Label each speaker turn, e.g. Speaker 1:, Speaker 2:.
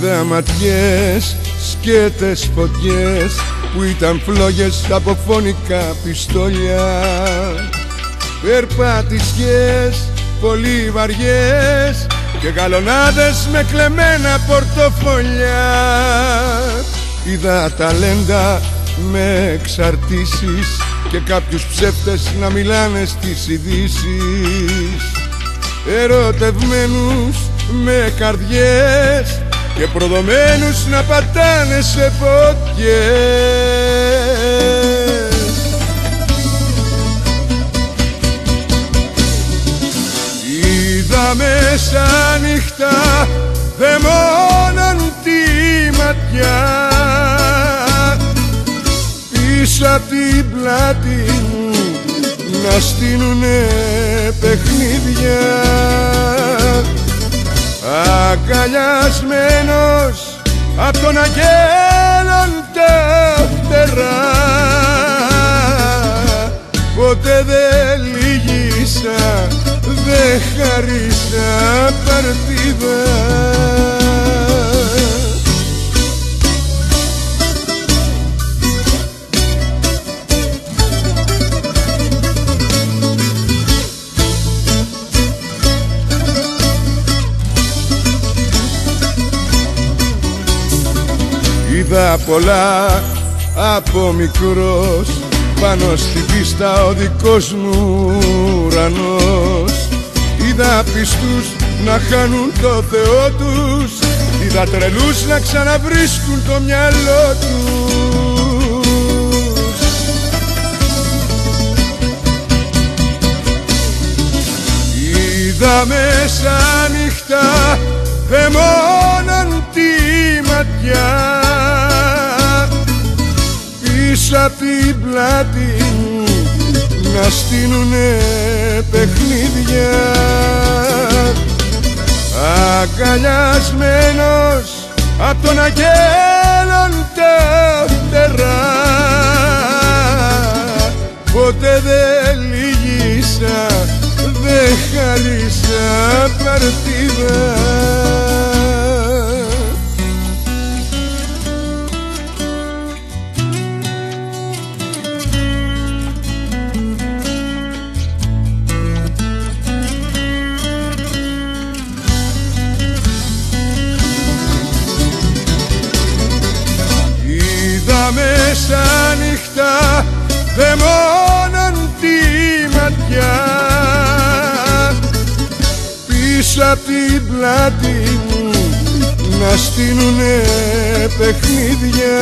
Speaker 1: Είδα ματιές, σκέτες φωτιές που ήταν φλόγες από φωνικά πιστόλια Περπάτησιες πολύ βαριές και γαλονάδες με κλεμμένα πορτοφολιά Είδα ταλέντα με εξαρτήσεις και κάποιους ψεύτες να μιλάνε στις ειδήσεις. Ερωτευμένους με καρδιές και προδομένους να πατάνε σε φωτιές. Είδα μέσα νύχτα δαιμόναν τη ματιά. Πίσω απ' την πλάτη μου να στείνουνε παιχνίδια αγκαλιασμένος απ' τον αγγέλων τα φτερά. Ποτέ δεν λύγησα, δεν χαρίσα παρτίδα Είδα πολλά από μικρός πάνω στην πίστα ο δικός μου ουρανός. Είδα πιστούς να χάνουν το Θεό τους Είδα τρελούς να ξαναβρίσκουν το μυαλό τους. Είδα μέσα νύχτα δαιμόναν τη ματιά πίσω απ' την πλάτη μου να στείνουνε παιχνίδια. Αγκαλιασμένος απ' τον αγγέλων τα φτερά. Ποτέ δεν λύγησα, δεν χάλισα παρτίδα νύχτα δαιμόναν τη ματιά. Πίσω απ' την πλάτη μου να στείνουνε παιχνίδια